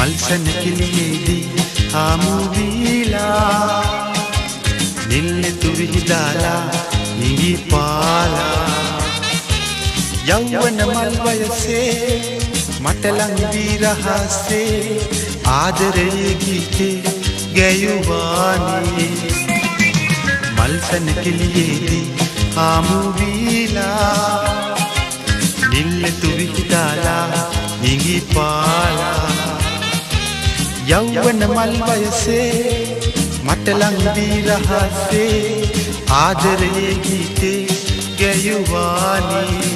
මල්සන කිලියේදී හමුවීලා නිල්නෙතු විහිදාලා නිගි පාලා. යෞවන මල් වයසේ මටලංවී රහස්සේ ආදරයේ ගීතේ ගැයුවානේ. මල්සන කිලියේදී හමුවීලා නිල්නෙතු විහිදාලා නිගි පාලා. යෞවන මල් වයසේ මටලංදී රහසේ ආදරයේ ගීතේ ගැයුවානේ.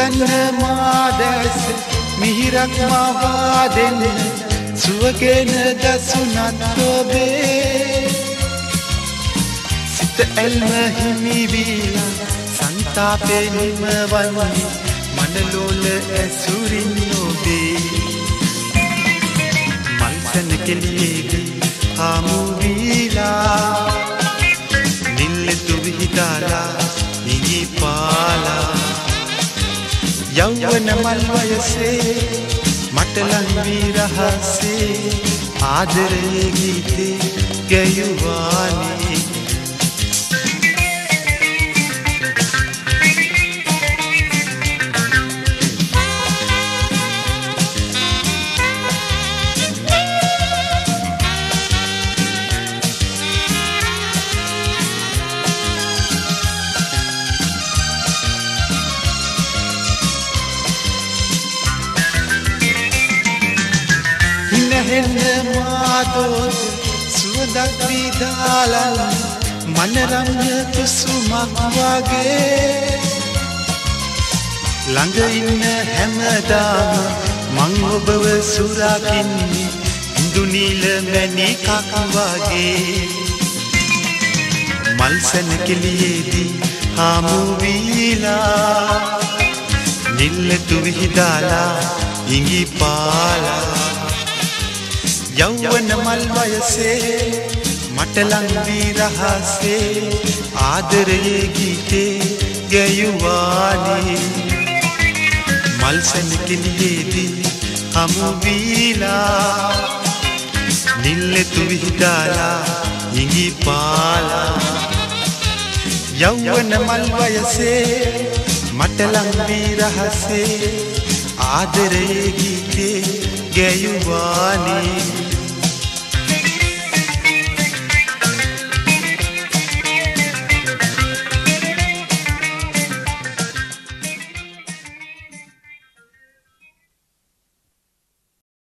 උපුදන්න මාදැස මිහිරක් මවා දෙන්න සුවගෙන දසුනත් ඔබේ. සිත ඇල්ම හිමිවීලා සන්තාපේ නිමවන්නේ මනලෝල ඇසුරින් ඔබේ. මල්සන කෙලියේදී හමුවීලා යෞවන මල් වයසේ මටලංවී රහසේ ආදරයේ ගීතේ ගැයුවානේ නැහෙන්න මාදෝද සුවදක් විදාලල මනරම්ය කුසුමක් වගේ ළඟ ඉන්න හැමදාම මං ඔබව සුරාකින්නේ ඉඳුනීල මැණිකක් වගේ මල්සන කෙලියේදී හමු වීලා නිල්ලතු විහිදාලා ඉඟි පාලා යෞවන මල් වයසේ මටලංවී රහසේ ආදරයේ ගීතේ ගැයුවානේ. මල්සන කිලියේදී හමුවීලා නිල්ලෙතු විහිදාලා ඉඟි පාලා. යෞවන මල් වයසේ මටලංවී රහසේ ආදරයේ ගීතේ ගැයුවානේ